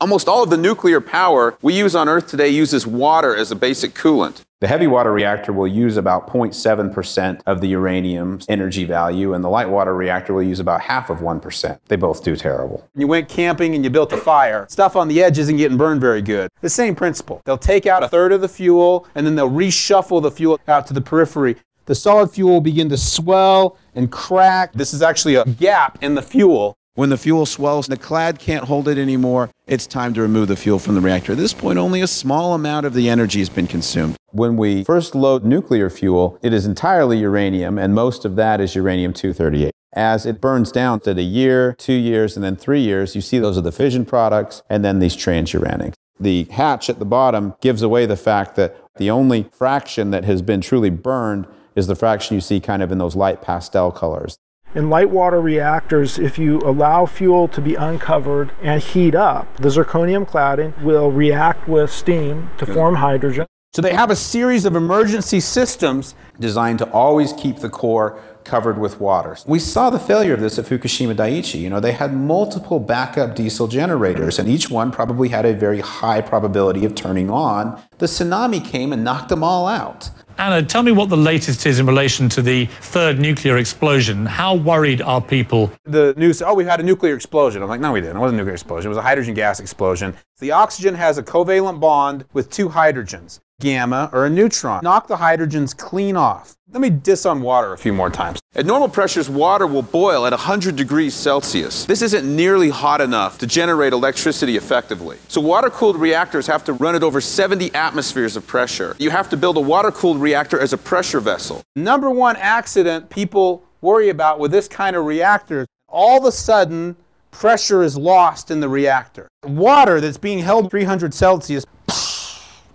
Almost all of the nuclear power we use on Earth today uses water as a basic coolant. The heavy water reactor will use about 0.7% of the uranium's energy value, and the light water reactor will use about half of 1%. They both do terrible. You went camping and you built a fire. Stuff on the edge isn't getting burned very good. The same principle. They'll take out a third of the fuel and then they'll reshuffle the fuel out to the periphery. The solid fuel will begin to swell and crack. This is actually a gap in the fuel when the fuel swells, and the clad can't hold it anymore. It's time to remove the fuel from the reactor. At this point, only a small amount of the energy has been consumed. When we first load nuclear fuel, it is entirely uranium, and most of that is uranium 238. As it burns down to a year, two years, and then three years, you see those are the fission products and then these transuranics. The hatch at the bottom gives away the fact that the only fraction that has been truly burned is the fraction you see kind of in those light pastel colors. In light water reactors, if you allow fuel to be uncovered and heat up, the zirconium cladding will react with steam to form hydrogen. So they have a series of emergency systems designed to always keep the core covered with water. We saw the failure of this at Fukushima Daiichi. You know, they had multiple backup diesel generators, and each one probably had a very high probability of turning on. The tsunami came and knocked them all out. Anna, tell me what the latest is in relation to the third nuclear explosion. How worried are people? The news, oh, we had a nuclear explosion. I'm like, no, we didn't. It wasn't a nuclear explosion. It was a hydrogen gas explosion. The oxygen has a covalent bond with two hydrogens, gamma or a neutron. Knock the hydrogens clean off. Let me diss on water a few more times. At normal pressures, water will boil at 100 degrees Celsius. This isn't nearly hot enough to generate electricity effectively. So water-cooled reactors have to run at over 70 atmospheres of pressure. You have to build a water-cooled reactor as a pressure vessel. Number one accident people worry about with this kind of reactor, all of a sudden, pressure is lost in the reactor. Water that's being held 300 Celsius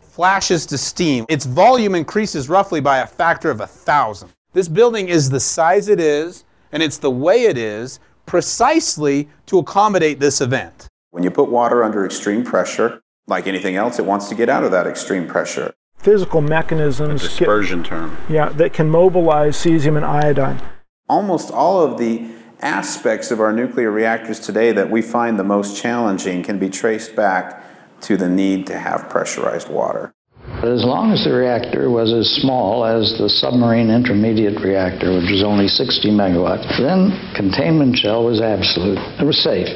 flashes to steam. Its volume increases roughly by a factor of a thousand. This building is the size it is, and it's the way it is, precisely to accommodate this event. When you put water under extreme pressure, like anything else, it wants to get out of that extreme pressure. Physical mechanisms. A dispersion get, term. Yeah, that can mobilize cesium and iodine. Almost all of the aspects of our nuclear reactors today that we find the most challenging can be traced back to the need to have pressurized water. As long as the reactor was as small as the submarine intermediate reactor, which was only 60 megawatts, then containment shell was absolute. It was safe.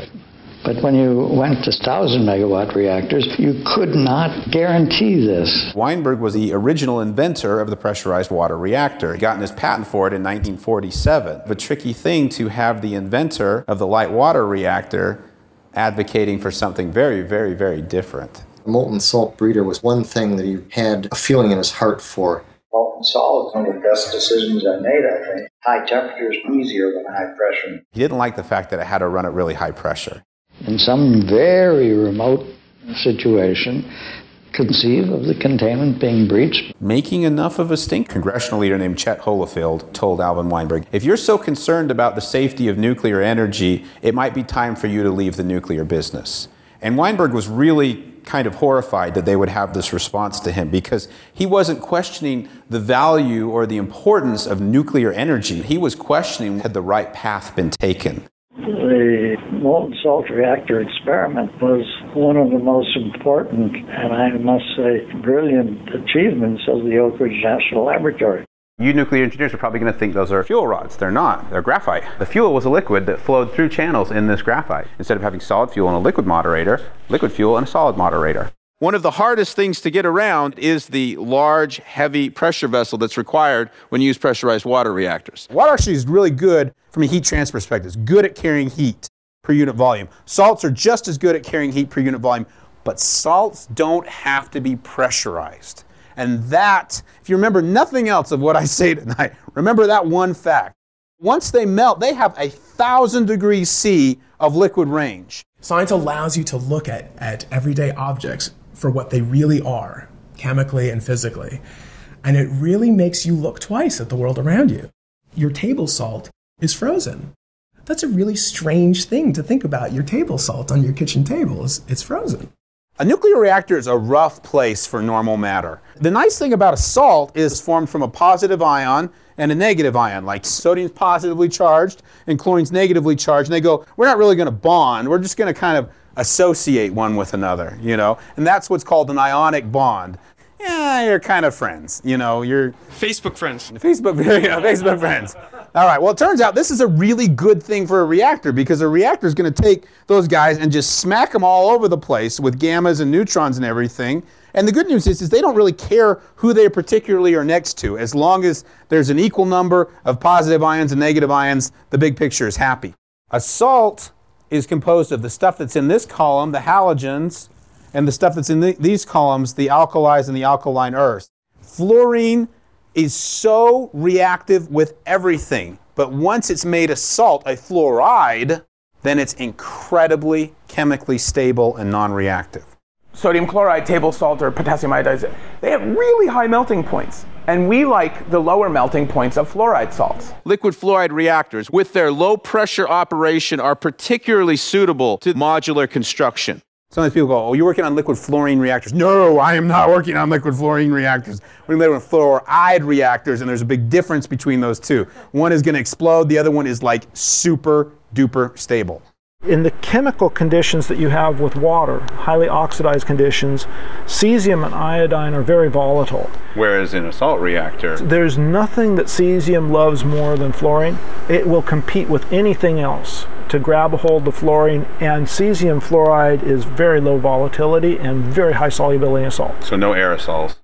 But when you went to 1,000 megawatt reactors, you could not guarantee this. Weinberg was the original inventor of the pressurized water reactor. He got his patent for it in 1947. The tricky thing to have the inventor of the light water reactor advocating for something very, very, very different. Molten salt breeder was one thing that he had a feeling in his heart for. Molten salt was one of the best decisions I made, I think. High temperature is easier than high pressure. He didn't like the fact that it had to run at really high pressure. In some very remote situation, conceive of the containment being breached. Making enough of a stink. Congressional leader named Chet Holifield told Alvin Weinberg, if you're so concerned about the safety of nuclear energy, it might be time for you to leave the nuclear business. And Weinberg was really kind of horrified that they would have this response to him because he wasn't questioning the value or the importance of nuclear energy. He was questioning had the right path been taken. The molten salt reactor experiment was one of the most important and I must say brilliant achievements of the Oak Ridge National Laboratory. You nuclear engineers are probably going to think those are fuel rods. They're not. They're graphite. The fuel was a liquid that flowed through channels in this graphite. Instead of having solid fuel and a liquid moderator, liquid fuel and a solid moderator. One of the hardest things to get around is the large, heavy pressure vessel that's required when you use pressurized water reactors. Water actually is really good from a heat transfer perspective. It's good at carrying heat per unit volume. Salts are just as good at carrying heat per unit volume, but salts don't have to be pressurized. And that, if you remember nothing else of what I say tonight, remember that one fact. Once they melt, they have a thousand degrees C of liquid range. Science allows you to look at, at everyday objects for what they really are, chemically and physically. And it really makes you look twice at the world around you. Your table salt is frozen. That's a really strange thing to think about. Your table salt on your kitchen table is it's frozen. A nuclear reactor is a rough place for normal matter. The nice thing about a salt is it's formed from a positive ion and a negative ion, like sodium's positively charged and chlorine's negatively charged. And they go, we're not really going to bond. We're just going to kind of associate one with another, you know? And that's what's called an ionic bond. Yeah, you're kind of friends, you know, you're Facebook friends. Facebook, yeah, Facebook friends. All right, well, it turns out this is a really good thing for a reactor because a reactor is going to take those guys and just smack them all over the place with gammas and neutrons and everything. And the good news is, is they don't really care who they particularly are next to. As long as there's an equal number of positive ions and negative ions, the big picture is happy. A salt is composed of the stuff that's in this column, the halogens, and the stuff that's in the, these columns, the alkalis and the alkaline earths. Fluorine is so reactive with everything, but once it's made a salt, a fluoride, then it's incredibly chemically stable and non-reactive. Sodium chloride, table salt, or potassium iodide, they have really high melting points. And we like the lower melting points of fluoride salts. Liquid fluoride reactors, with their low pressure operation, are particularly suitable to modular construction. Sometimes people go, oh, you're working on liquid fluorine reactors. No, I am not working on liquid fluorine reactors. We're working on fluoride reactors, and there's a big difference between those two. One is going to explode, the other one is like super duper stable. In the chemical conditions that you have with water, highly oxidized conditions, cesium and iodine are very volatile. Whereas in a salt reactor, there's nothing that cesium loves more than fluorine. It will compete with anything else to grab a hold of the fluorine, and cesium fluoride is very low volatility and very high solubility in salt. So no aerosols.